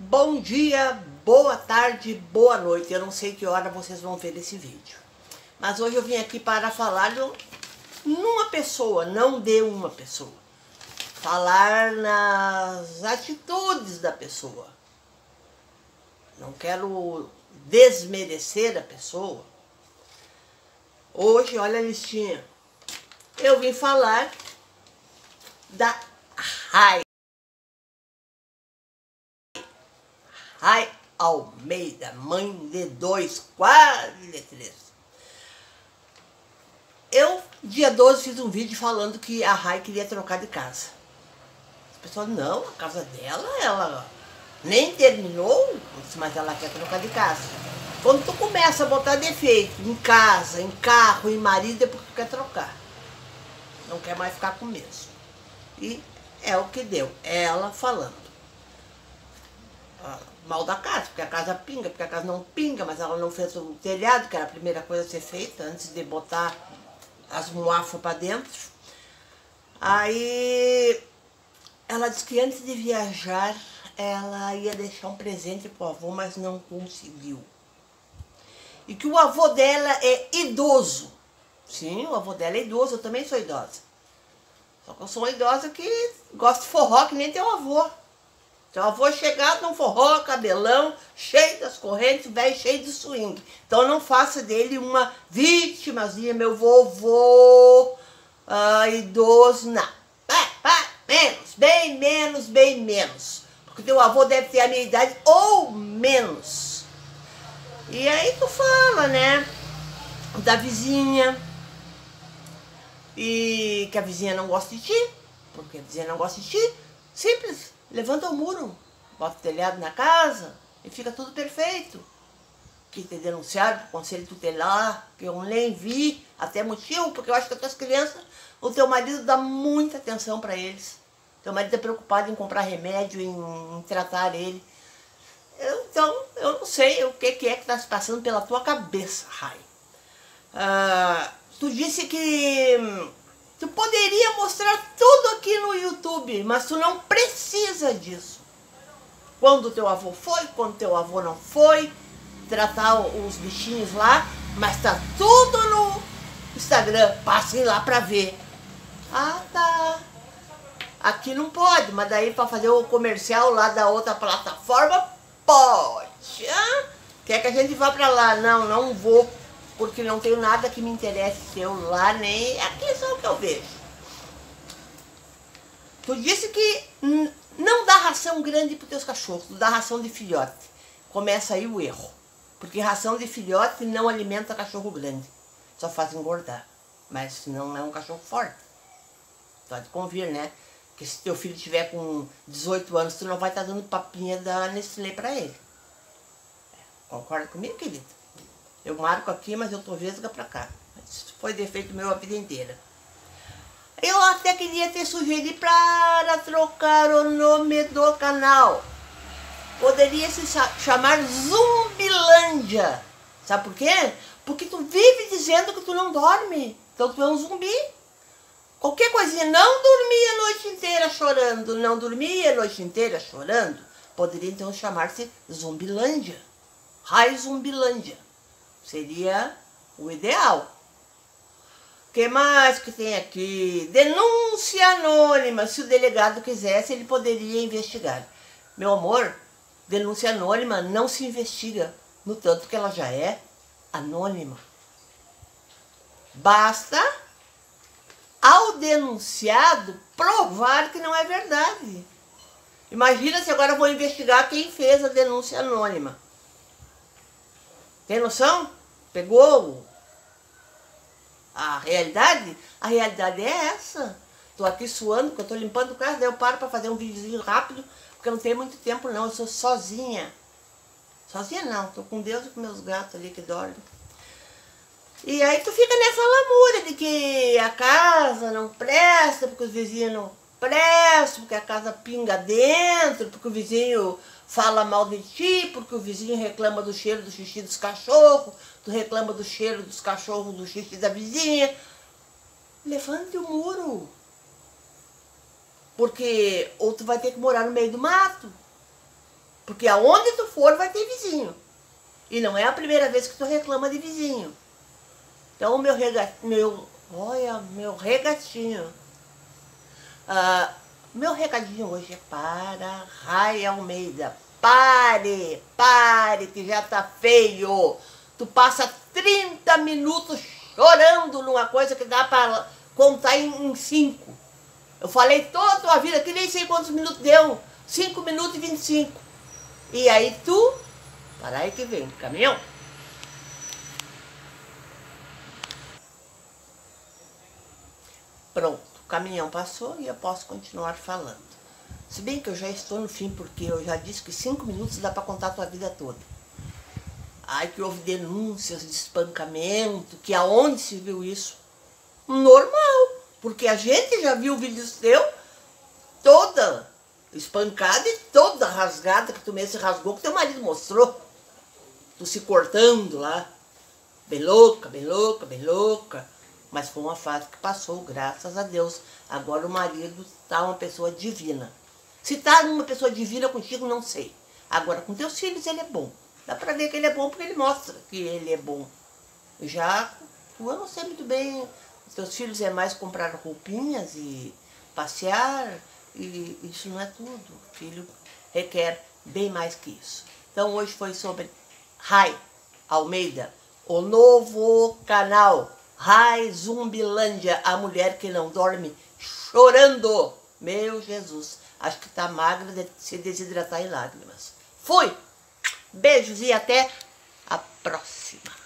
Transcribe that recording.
Bom dia, boa tarde, boa noite. Eu não sei que hora vocês vão ver esse vídeo. Mas hoje eu vim aqui para falar de numa pessoa, não de uma pessoa. Falar nas atitudes da pessoa. Não quero desmerecer a pessoa. Hoje, olha a listinha. Eu vim falar da raiva. Rai Almeida, mãe de dois, quase de três. Eu, dia 12, fiz um vídeo falando que a Rai queria trocar de casa. As pessoas, não, a casa dela, ela nem terminou, mas ela quer trocar de casa. Quando tu começa a botar defeito em casa, em carro, em marido, é porque tu quer trocar. Não quer mais ficar com o mesmo. E é o que deu, ela falando mal da casa, porque a casa pinga, porque a casa não pinga, mas ela não fez o telhado, que era a primeira coisa a ser feita, antes de botar as muafas para dentro. Aí ela disse que antes de viajar, ela ia deixar um presente pro avô, mas não conseguiu. E que o avô dela é idoso. Sim, o avô dela é idoso, eu também sou idosa. Só que eu sou uma idosa que gosta de forró, que nem teu avô. Seu avô chegado num forró, cabelão, cheio das correntes, velho cheio de swing. Então não faça dele uma vítimazinha, meu vovô uh, idoso, não. menos, bem menos, bem menos. Porque teu avô deve ter a minha idade ou menos. E aí tu fala, né? Da vizinha. E que a vizinha não gosta de ti. Porque a vizinha não gosta de ti. Simples levanta o muro, bota o telhado na casa e fica tudo perfeito. Que te denunciaram o conselho tutelar, que eu nem vi, até motivo, porque eu acho que as tuas crianças, o teu marido dá muita atenção para eles. Teu marido é preocupado em comprar remédio, em, em tratar ele. Eu, então, eu não sei o que, que é que está se passando pela tua cabeça, Rai. Ah, tu disse que hum, Tu poderia mostrar tudo aqui no YouTube, mas tu não precisa disso. Quando teu avô foi, quando teu avô não foi, tratar os bichinhos lá, mas tá tudo no Instagram. Passem lá pra ver. Ah, tá. Aqui não pode, mas daí para fazer o comercial lá da outra plataforma, pode. Ah, quer que a gente vá para lá? Não, não vou porque não tenho nada que me interesse seu lá, nem aqui eu vejo. Tu disse que não dá ração grande para os teus cachorros, tu dá ração de filhote. Começa aí o erro. Porque ração de filhote não alimenta cachorro grande. Só faz engordar. Mas não é um cachorro forte. Pode convir, né? Que se teu filho tiver com 18 anos, tu não vai estar tá dando papinha da Nestlé para ele. Concorda comigo, querido? Eu marco aqui, mas eu tô vesga pra cá. Isso foi defeito meu a vida inteira. Eu até queria te sugerir para trocar o nome do canal. Poderia se chamar Zumbilândia. Sabe por quê? Porque tu vive dizendo que tu não dorme. Então tu é um zumbi. Qualquer coisinha, não dormia a noite inteira chorando, não dormia a noite inteira chorando, poderia então chamar-se Zumbilândia. Rai Zumbilândia. Seria o ideal. Que mais que tem aqui? Denúncia anônima. Se o delegado quisesse, ele poderia investigar. Meu amor, denúncia anônima não se investiga, no tanto que ela já é anônima. Basta ao denunciado provar que não é verdade. Imagina se agora eu vou investigar quem fez a denúncia anônima. Tem noção? Pegou a realidade? A realidade é essa. Tô aqui suando, porque eu tô limpando o carro, daí eu paro para fazer um videozinho rápido, porque eu não tenho muito tempo não, eu sou sozinha. Sozinha não, tô com Deus e com meus gatos ali que dormem. E aí tu fica nessa lamúria de que a casa não presta, porque os vizinhos não prestam, porque a casa pinga dentro, porque o vizinho fala mal de ti, porque o vizinho reclama do cheiro do xixi dos cachorros, tu reclama do cheiro dos cachorros do xixi da vizinha. Levante o muro. Porque ou tu vai ter que morar no meio do mato. Porque aonde tu for vai ter vizinho. E não é a primeira vez que tu reclama de vizinho. Então, meu regatinho, meu, olha, meu regatinho. Ah, meu recadinho hoje é para Rai Almeida. Pare, pare, que já tá feio. Tu passa 30 minutos chorando numa coisa que dá para contar em 5. Eu falei toda a tua vida, que nem sei quantos minutos deu. 5 minutos e 25. E aí tu, para aí que vem, caminhão. Pronto, o caminhão passou e eu posso continuar falando. Se bem que eu já estou no fim, porque eu já disse que cinco minutos dá para contar a tua vida toda. Ai, que houve denúncias de espancamento, que aonde se viu isso? Normal, porque a gente já viu vídeos teu toda espancada e toda rasgada que tu mesmo se rasgou, que teu marido mostrou. Tu se cortando lá. Bem louca, bem louca, bem louca. Mas foi uma fase que passou, graças a Deus. Agora o marido está uma pessoa divina. Se está uma pessoa divina contigo, não sei. Agora, com teus filhos, ele é bom. Dá para ver que ele é bom porque ele mostra que ele é bom. Já, eu não sei muito bem. Teus filhos é mais comprar roupinhas e passear e isso não é tudo. O filho requer bem mais que isso. Então hoje foi sobre Rai Almeida, o novo canal Rai Zumbilândia, a mulher que não dorme chorando. Meu Jesus, acho que está magra de se desidratar em lágrimas. Fui! Beijos e até a próxima.